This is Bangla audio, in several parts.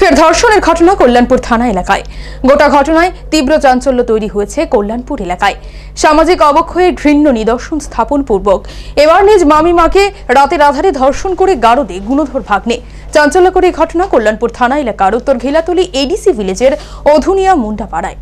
ফের ধর্ষণের ঘটনা কল্যাণপুর থানা এলাকায়। গোটা ঘটনায় তীব্র চাঞ্চল্য তৈরি হয়েছে কল্যাণপুর এলাকায়। সামাজিক অবক্ষয়ের ঘৃণ্য নিদর্শন স্থাপন পূর্বক। এবার নিজ মামিমাকে রাতের আধারে ধর্ষণ করে গারদে গুণধর ভাগ্নে। চাঞ্চল্যকর এই ঘটনা কল্যাণপুর থানা এলাকার উত্তর ঘিলাতলি এডিসি ভিলেজের অধুনিয়া মুন্ডাপাড়ায়।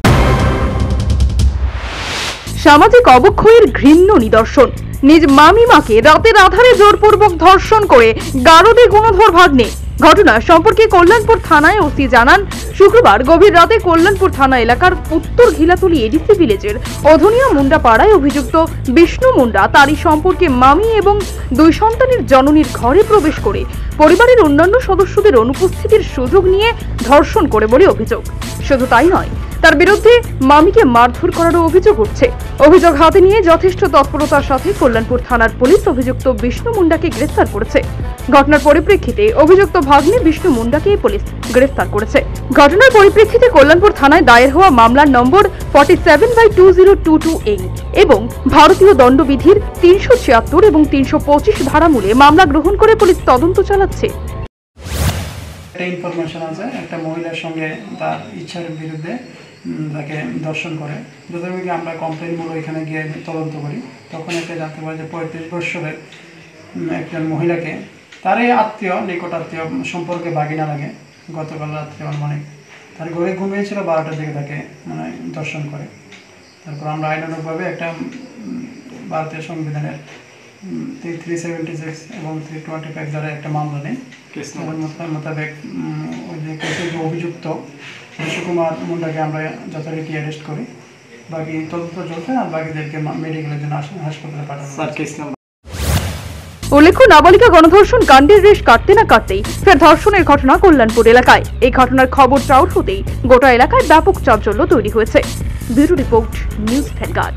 সামাজিক অবক্ষয়ের ঘৃণ্য নিদর্শন। নিজ মামিমাকে রাতের আধারে জোরপূর্বক ধর্ষণ করে গারদে গুণধর ভাগ্নে। ঘটনা সম্পর্কে কল্যাণপুর থানায় ওসি জানান, শুক্রবার গভীর রাতে কল্যাণপুর থানা এলাকার উত্তর ঘিলাতুলি এডিসি ভিলেজের অধুনিয়া মুন্ডা পাড়ায় অভিযুক্ত বিষ্ণু মুন্ডা তারই সম্পর্কে মামি এবং দুই সন্তানের জননীর ঘরে প্রবেশ করে পরিবারের অন্যান্য সদস্যদের অনুপস্থিতির সুযোগ নিয়ে ধর্ষণ করে বলে অভিযোগ। শুধু তাই নয় তার বিরুদ্ধে মামিকে মারধর করারও অভিযোগ উঠছে। অভিযোগ হাতে নিয়ে যথেষ্ট তৎপরতার সাথে কল্যাণপুর থানার পুলিশ অভিযুক্ত বিষ্ণু মুন্ডাকে গ্রেফতার করেছে। ঘটনার পরিপ্রেক্ষিতে অভিযুক্ত ভাগ্নে বিষ্ণু মুন্ডাকে পুলিশ গ্রেফতার করেছে। ঘটনার পরিপ্রেক্ষিতে কল্যাণপুর থানায় দায়ের হওয়া মামলার number forty seven by two zero two two এবং ভারতীয় দণ্ডবিধির তিনশো ছিয়াত্তর এবং তিনশো পঁচিশ ধারামূলে মামলা গ্রহণ করে পুলিশ তদন্ত চালাচ্ছে। একটা ইনফরমেশন আছে, একটা মহিলার সঙ্গে তার ইচ্ছার বিরুদ্ধে। তাকে দর্শন করে। যথারীতি আমরা কমপ্লেনগুলো এখানে গিয়ে তদন্ত করি। তখন একটা জানতে পারি যে পঁয়ত্রিশ বৎসরের একজন মহিলাকে তারই আত্মীয় নিকট আত্মীয় সম্পর্কে বাগিনা লাগে। গতকাল রাত্রে অনুমানিক তার ঘরে ঘুমিয়েছিল বারোটার দিকে তাকে মানে দর্শন করে। তারপর আমরা আইনানুগভাবে একটা ভারতীয় সংবিধানের থ্রি সেভেন্টি সিক্স এবং থ্রি টোয়েন্টি ফাইভ দ্বারা একটা মামলা নেই। মোতাবেক ওই যে কেসে যে অভিযুক্ত সুকুমার মুন্ডাকে আমরা যথারীতি অ্যারেস্ট করি। বাকি তদন্ত চলছে আর বাকিদেরকে মেডিকেলের জন্য হাস- হাসপাতালে পাঠানো হয়েছে। উল্লেখ্য নাবালিকা গণধর্ষণ কাণ্ডের রেশ কাটতে না কাটতেই ফের ধর্ষণের ঘটনা কল্যাণপুর এলাকায়। এই ঘটনার খবর চাউর হতেই গোটা এলাকায় ব্যাপক চাঞ্চল্য তৈরি হয়েছে। Bureau report news Vanguard.